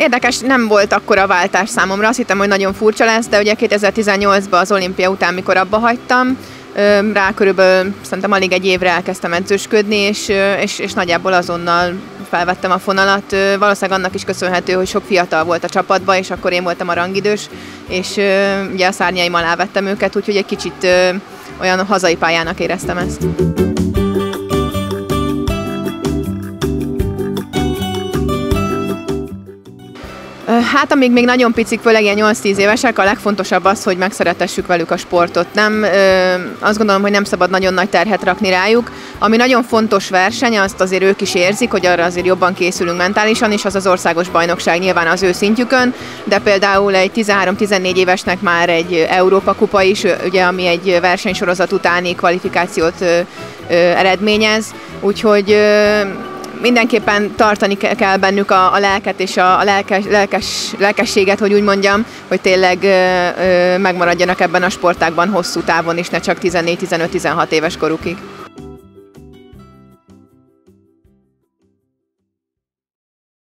Érdekes, nem volt akkora váltás számomra, azt hittem, hogy nagyon furcsa lesz, de ugye 2018-ban az olimpia után, mikor abba hagytam, rá körülbelül szerintem alig egy évre elkezdtem edzősködni, és, és, és nagyjából azonnal felvettem a fonalat. Valószínűleg annak is köszönhető, hogy sok fiatal volt a csapatban, és akkor én voltam a rangidős, és ugye a szárnyaim alá vettem őket, úgyhogy egy kicsit olyan hazai pályának éreztem ezt. Hát amíg még nagyon picik, főleg ilyen 8-10 évesek, a legfontosabb az, hogy megszeretessük velük a sportot. Nem, ö, azt gondolom, hogy nem szabad nagyon nagy terhet rakni rájuk. Ami nagyon fontos verseny, azt azért ők is érzik, hogy arra azért jobban készülünk mentálisan, és az az országos bajnokság nyilván az ő szintjükön, de például egy 13-14 évesnek már egy Európa kupa is, ugye, ami egy versenysorozat utáni kvalifikációt ö, ö, eredményez, úgyhogy ö, mindenképpen tartani kell bennük a, a lelket és a, a lelkes, lelkes, lelkességet, hogy úgy mondjam, hogy tényleg ö, ö, megmaradjanak ebben a sportágban hosszú távon is, ne csak 14-15-16 éves korukig.